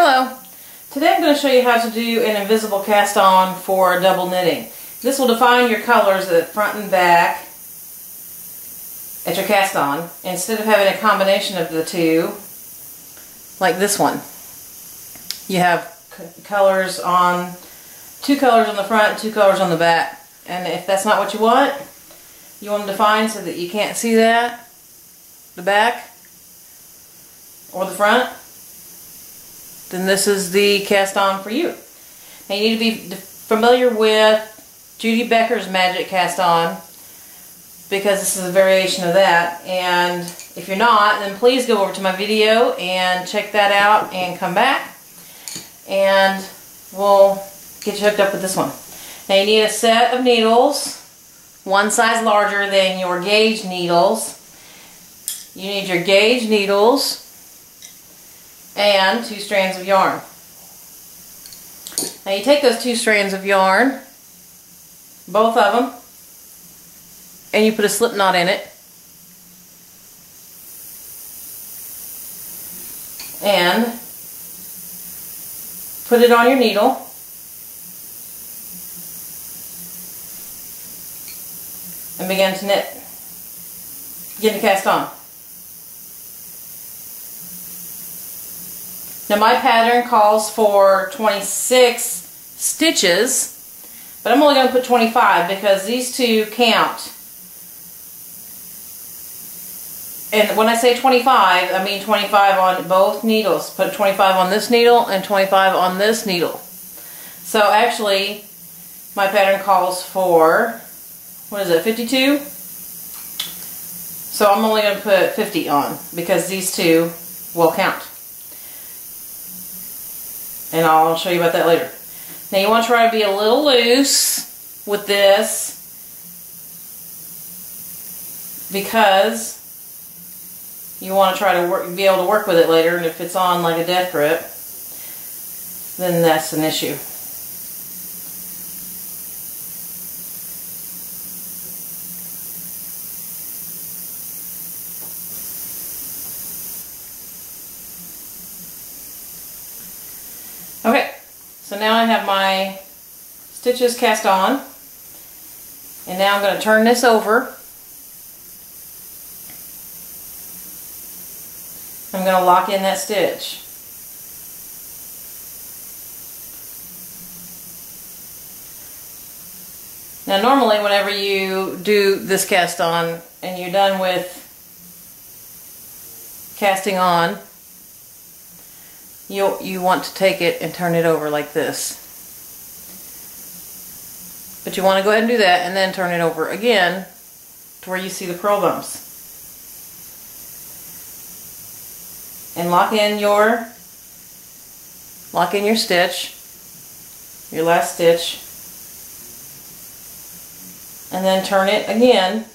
Hello. Today I'm going to show you how to do an invisible cast on for double knitting. This will define your colors at front and back at your cast on instead of having a combination of the two like this one. You have colors on two colors on the front two colors on the back and if that's not what you want you want to define so that you can't see that the back or the front then this is the cast on for you. Now you need to be familiar with Judy Becker's Magic Cast On because this is a variation of that and if you're not then please go over to my video and check that out and come back and we'll get you hooked up with this one. Now you need a set of needles one size larger than your gauge needles. You need your gauge needles and two strands of yarn. Now you take those two strands of yarn, both of them, and you put a slip knot in it. And put it on your needle. And begin to knit. Begin to cast on. Now my pattern calls for 26 stitches, but I'm only going to put 25 because these two count. And when I say 25, I mean 25 on both needles. Put 25 on this needle and 25 on this needle. So actually, my pattern calls for, what is it, 52? So I'm only going to put 50 on because these two will count. And I'll show you about that later. Now you want to try to be a little loose with this because you want to try to work, be able to work with it later and if it's on like a death grip then that's an issue. Now I have my stitches cast on. And now I'm going to turn this over. I'm going to lock in that stitch. Now normally whenever you do this cast on and you're done with casting on, you you want to take it and turn it over like this. But you want to go ahead and do that and then turn it over again to where you see the purl bumps. And lock in your lock in your stitch, your last stitch, and then turn it again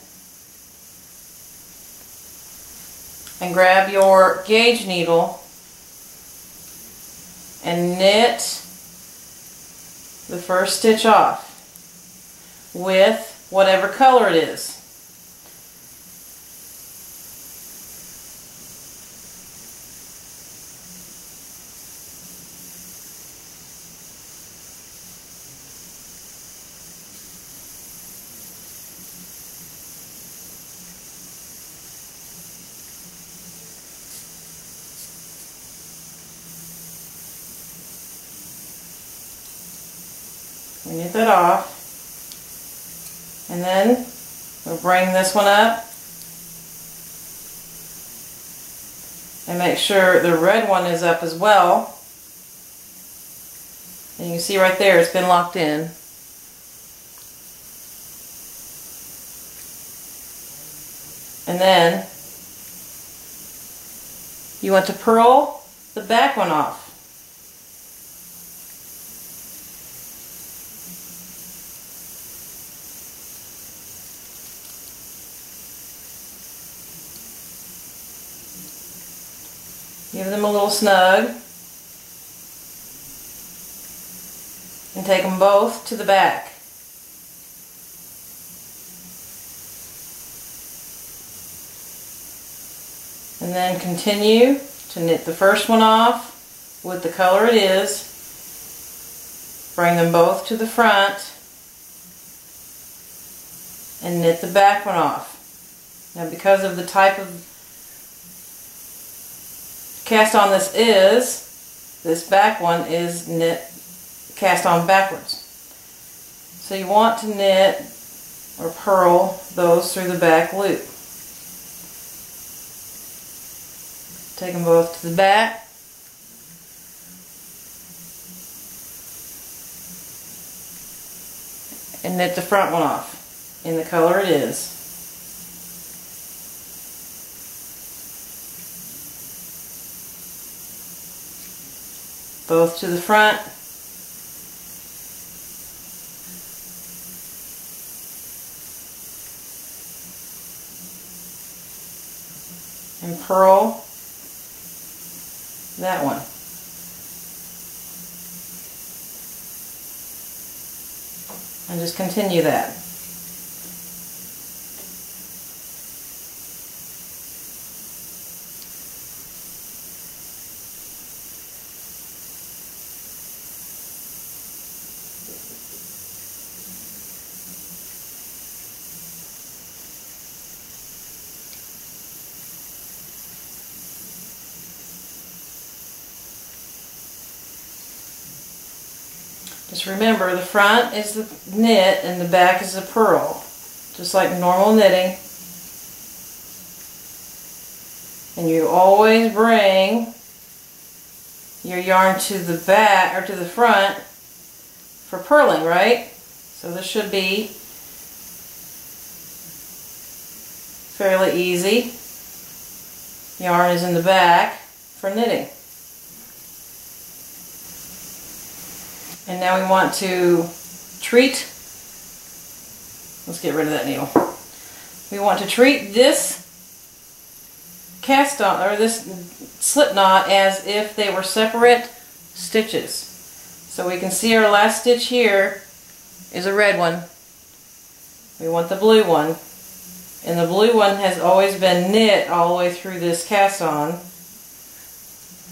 and grab your gauge needle and knit the first stitch off with whatever color it is. Knit that off. And then we'll bring this one up. And make sure the red one is up as well. And you can see right there it's been locked in. And then you want to purl the back one off. Give them a little snug. And take them both to the back. And then continue to knit the first one off with the color it is. Bring them both to the front and knit the back one off. Now because of the type of cast on this is, this back one is knit cast on backwards. So you want to knit or purl those through the back loop. Take them both to the back. And knit the front one off in the color it is. Both to the front. and purl that one. And just continue that. Remember the front is the knit and the back is the purl. Just like normal knitting. And you always bring your yarn to the back or to the front for purling, right? So this should be fairly easy. Yarn is in the back for knitting. And now we want to treat, let's get rid of that needle. We want to treat this cast on, or this slip knot as if they were separate stitches. So we can see our last stitch here is a red one. We want the blue one. And the blue one has always been knit all the way through this cast on.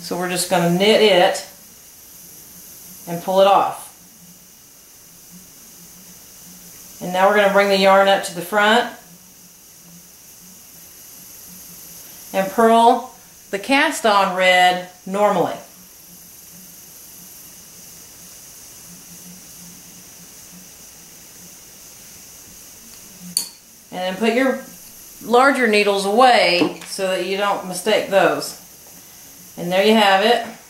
So we're just going to knit it and pull it off. And now we're going to bring the yarn up to the front and purl the cast on red normally. And then put your larger needles away so that you don't mistake those. And there you have it.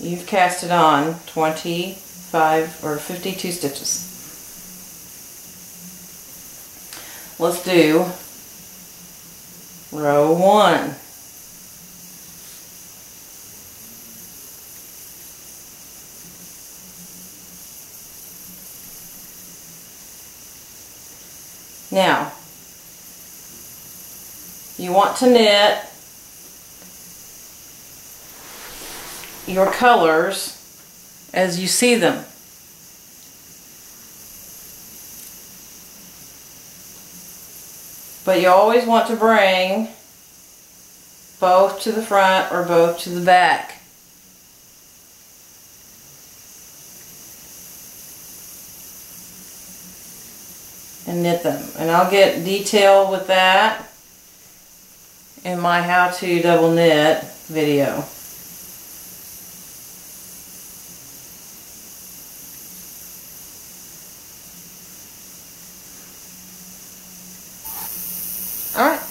You've cast it on 25 or 52 stitches. Let's do row one. Now, you want to knit your colors as you see them. But you always want to bring both to the front or both to the back. And knit them. And I'll get detail with that in my how to double knit video.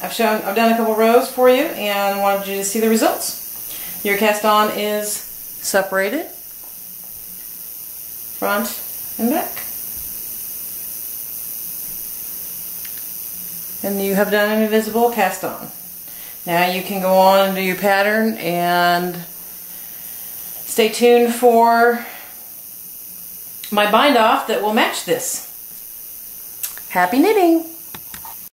I've shown, I've done a couple rows for you and wanted you to see the results. Your cast on is separated, front and back. And you have done an invisible cast on. Now you can go on and do your pattern and stay tuned for my bind off that will match this. Happy knitting!